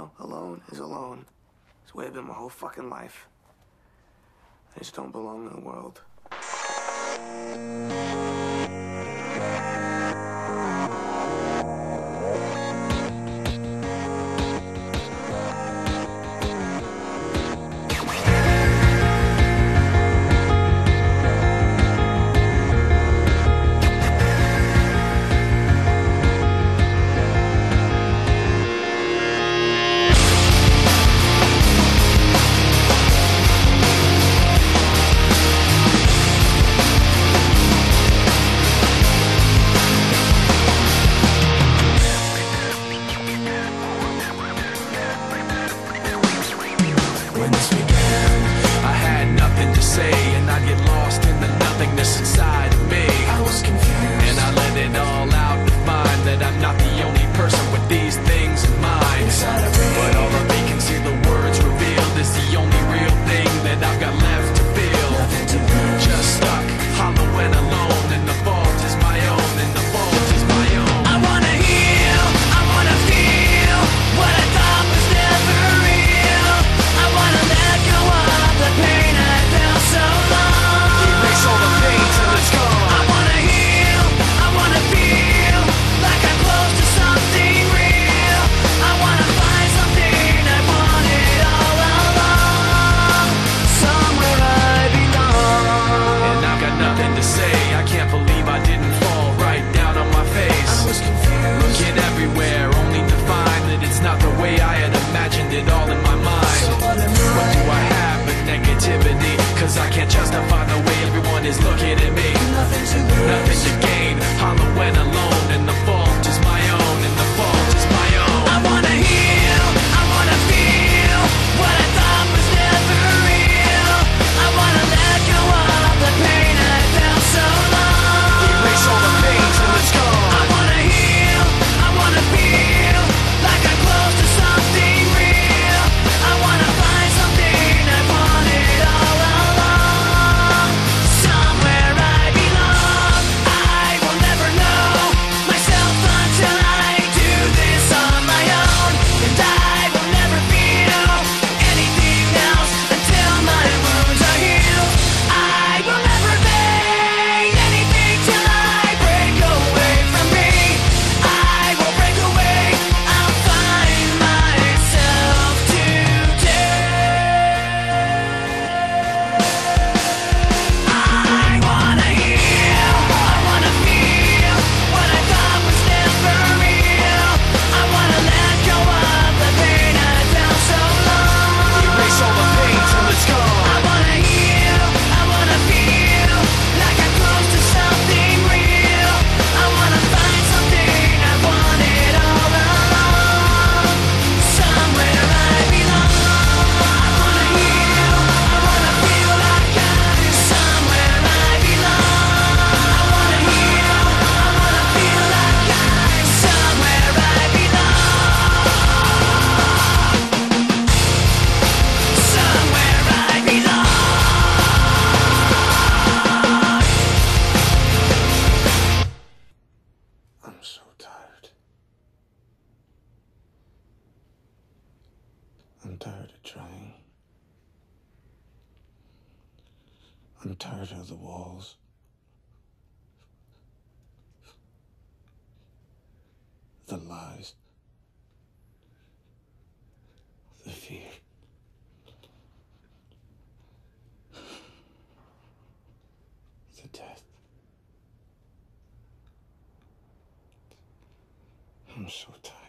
know, alone is alone. It's the way I've been my whole fucking life. I just don't belong in the world. began. I had nothing to say, and I'd get lost. can't justify the way everyone is looking at me. Nothing to, Nothing to I'm tired of trying. I'm tired of the walls. The lies. The fear. The death. I'm so tired.